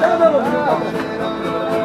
ただの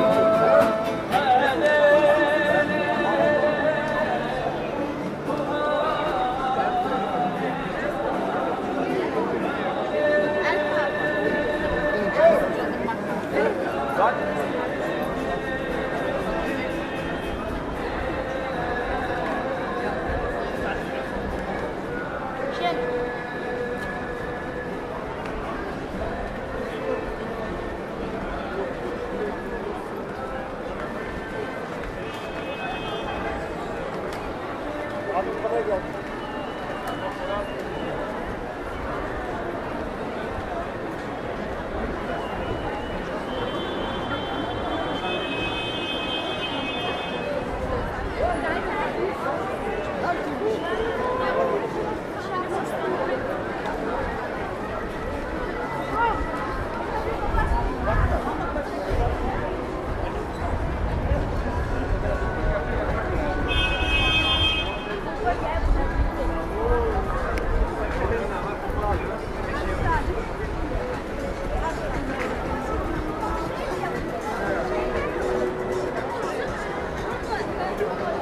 Deus.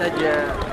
再见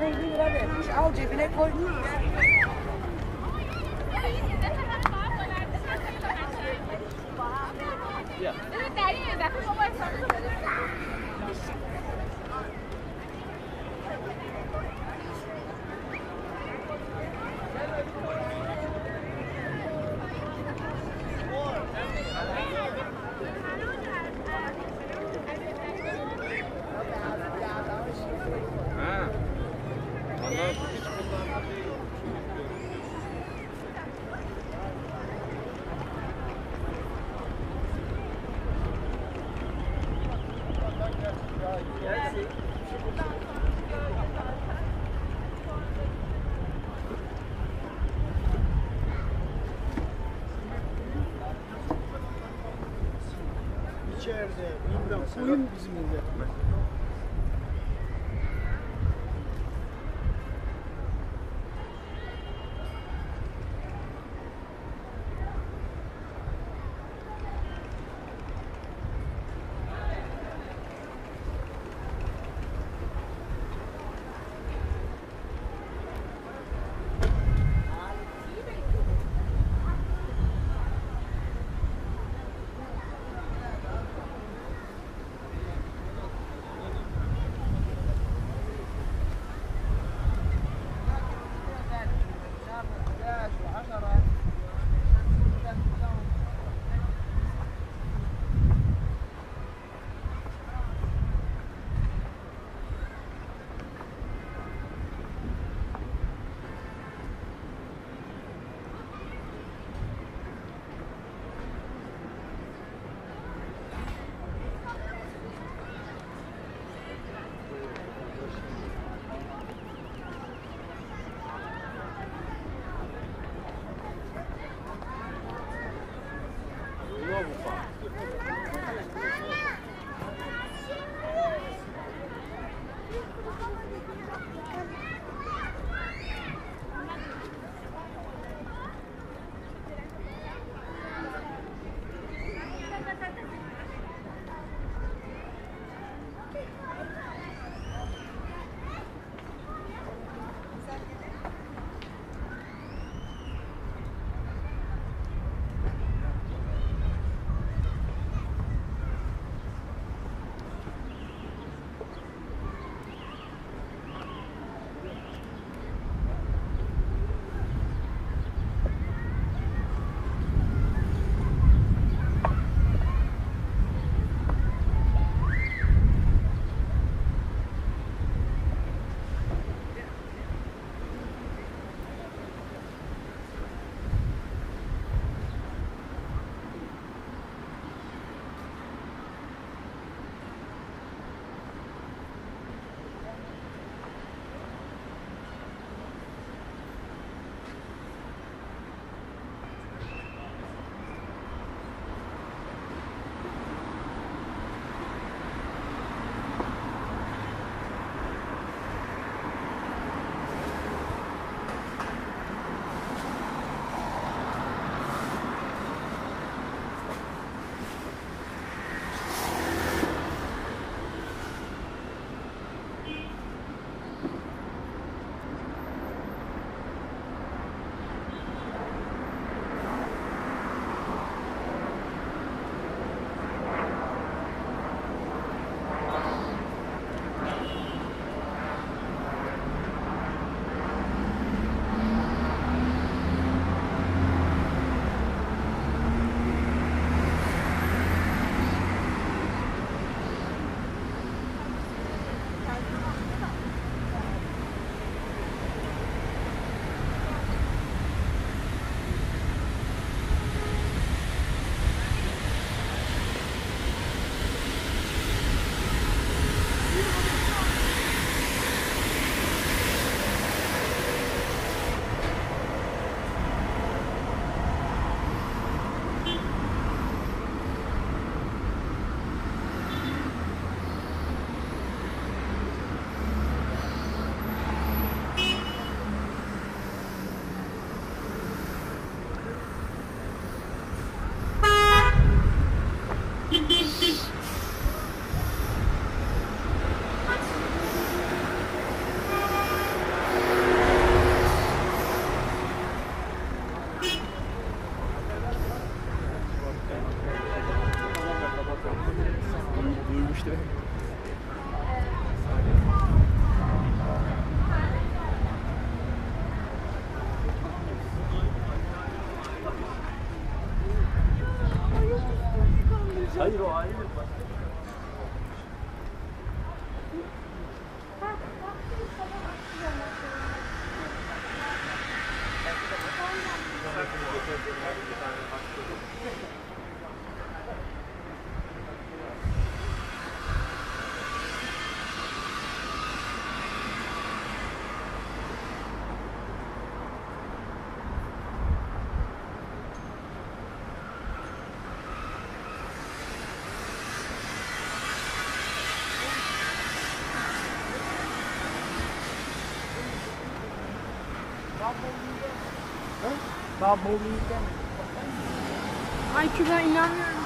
bin bin bin bin Evet, bizim de. Huh? Daha bowling gelmedi. Ay Kübra inanmıyorum.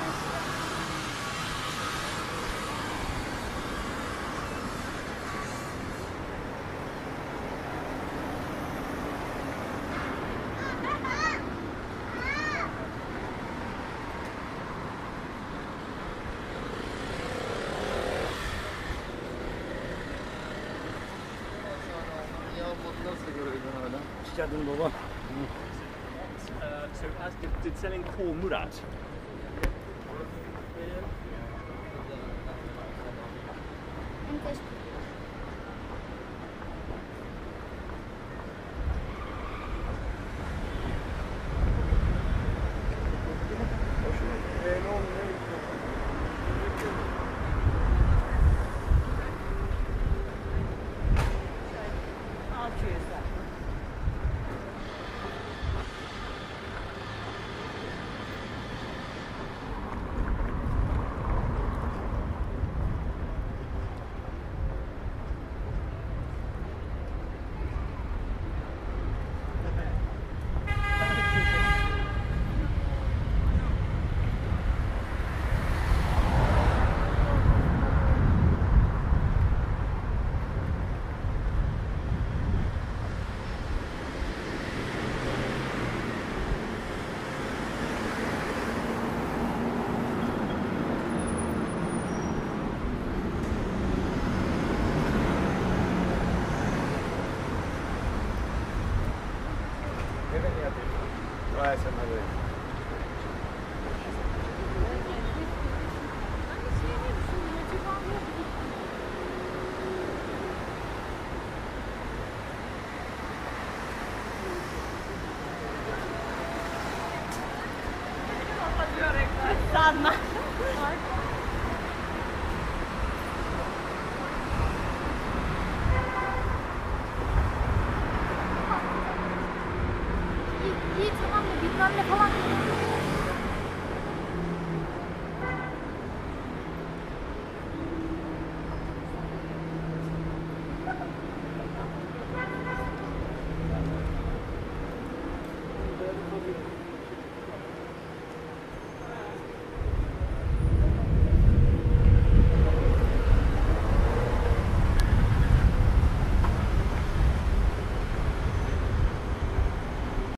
Nasıl görüyorsun hala? Çıkardın baba. Hı. So as did, did selling Kor Murat.